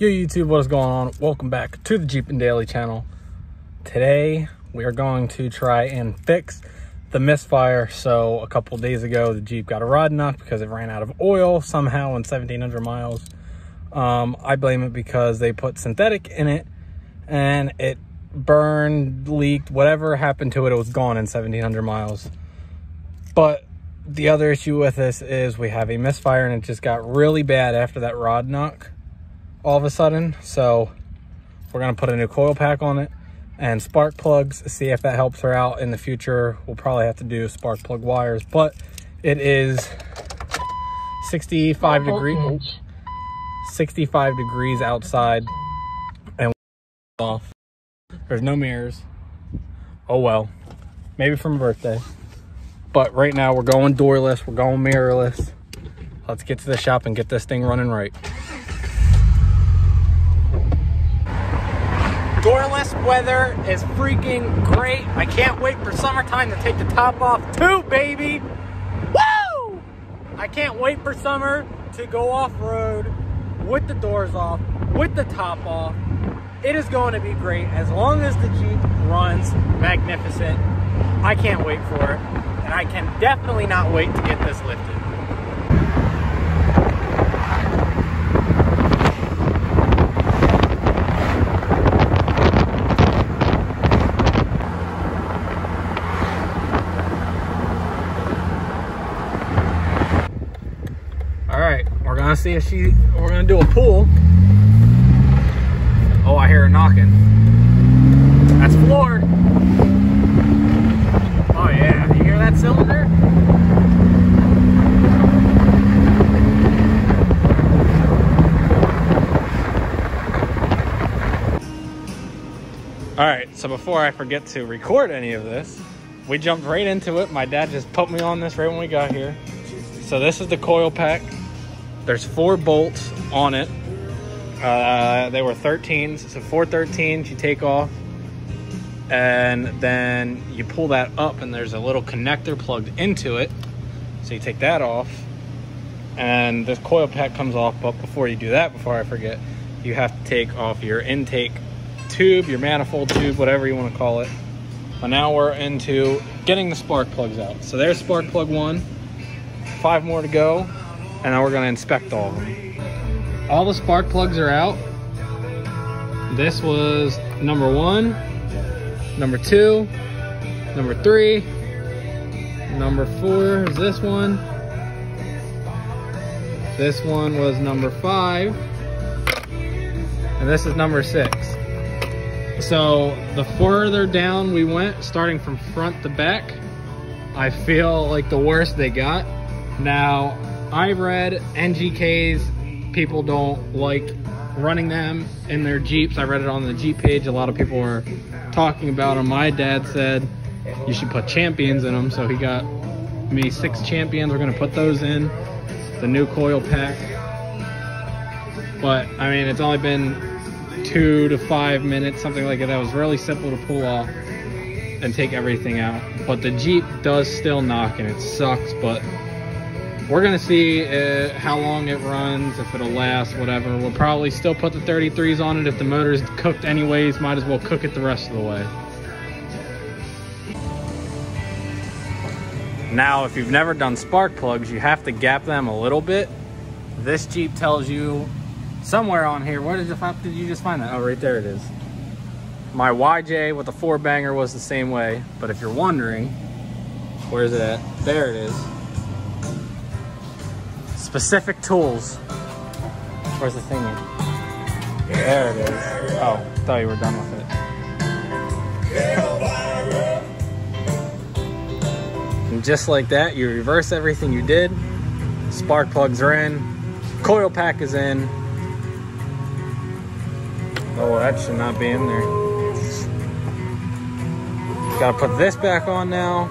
Yo YouTube, what is going on? Welcome back to the Jeepin Daily channel. Today we are going to try and fix the misfire. So a couple days ago the Jeep got a rod knock because it ran out of oil somehow in 1700 miles. Um, I blame it because they put synthetic in it and it burned, leaked, whatever happened to it, it was gone in 1700 miles. But the other issue with this is we have a misfire and it just got really bad after that rod knock all of a sudden. So we're gonna put a new coil pack on it and spark plugs, see if that helps her out in the future. We'll probably have to do spark plug wires, but it is 65 degrees, 65 degrees outside and off. There's no mirrors. Oh well, maybe from a birthday. But right now we're going doorless, we're going mirrorless. Let's get to the shop and get this thing running right. Doorless weather is freaking great. I can't wait for summertime to take the top off too, baby. Woo! I can't wait for summer to go off-road with the doors off, with the top off. It is going to be great as long as the Jeep runs magnificent. I can't wait for it. And I can definitely not wait to get this lifted. All right, we're gonna see if she, we're gonna do a pull. Oh, I hear her knocking. That's floored. Oh yeah, you hear that cylinder? All right, so before I forget to record any of this, we jumped right into it. My dad just put me on this right when we got here. So this is the coil pack. There's four bolts on it. Uh, they were 13s, so four 13s you take off, and then you pull that up, and there's a little connector plugged into it. So you take that off, and the coil pack comes off. But before you do that, before I forget, you have to take off your intake tube, your manifold tube, whatever you want to call it. But now we're into getting the spark plugs out. So there's spark plug one, five more to go, and now we're gonna inspect all of them. All the spark plugs are out. This was number one, number two, number three, number four is this one. This one was number five, and this is number six. So the further down we went, starting from front to back, I feel like the worse they got. Now, I read NGKs, people don't like running them in their Jeeps. I read it on the Jeep page. A lot of people were talking about them. My dad said you should put champions in them. So he got me six champions. We're going to put those in the new coil pack. But I mean, it's only been two to five minutes, something like that. Was really simple to pull off and take everything out. But the Jeep does still knock and it sucks, but we're gonna see uh, how long it runs, if it'll last, whatever. We'll probably still put the 33s on it. If the motor's cooked anyways, might as well cook it the rest of the way. Now, if you've never done spark plugs, you have to gap them a little bit. This Jeep tells you somewhere on here, where did you, did you just find that? Oh, right there it is. My YJ with the four banger was the same way, but if you're wondering, where's it at? There it is. Specific tools. Where's the thingy? There it is. Oh, thought you were done with it. And just like that, you reverse everything you did. Spark plugs are in. Coil pack is in. Oh, that should not be in there. Gotta put this back on now.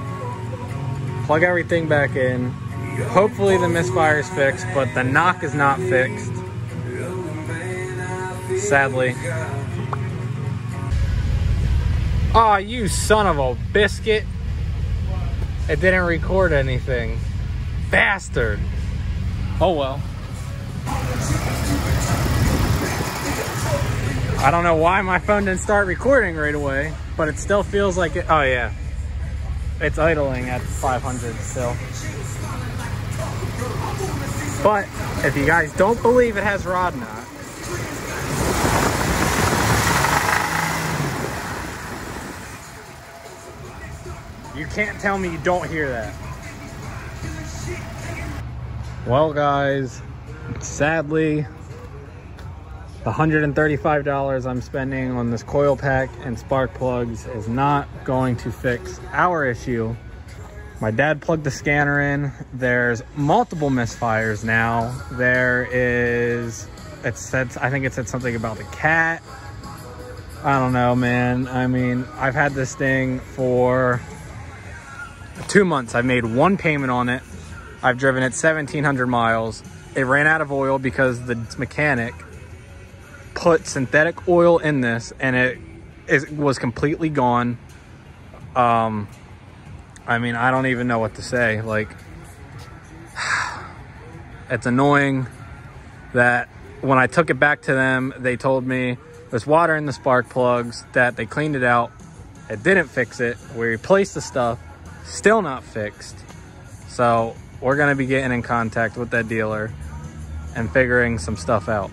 Plug everything back in. Hopefully the misfire is fixed, but the knock is not fixed. Sadly. Aw, oh, you son of a biscuit. It didn't record anything. Bastard. Oh well. I don't know why my phone didn't start recording right away, but it still feels like it. Oh yeah, it's idling at 500 still. But if you guys don't believe it has rod knock, you can't tell me you don't hear that. Well guys, sadly, the $135 I'm spending on this coil pack and spark plugs is not going to fix our issue. My dad plugged the scanner in. There's multiple misfires now. There is, it said, I think it said something about the cat. I don't know, man. I mean, I've had this thing for two months. I've made one payment on it. I've driven it 1,700 miles. It ran out of oil because the mechanic put synthetic oil in this and it, it was completely gone. Um, I mean, I don't even know what to say. Like, it's annoying that when I took it back to them, they told me there's water in the spark plugs, that they cleaned it out. It didn't fix it. We replaced the stuff, still not fixed. So we're gonna be getting in contact with that dealer and figuring some stuff out.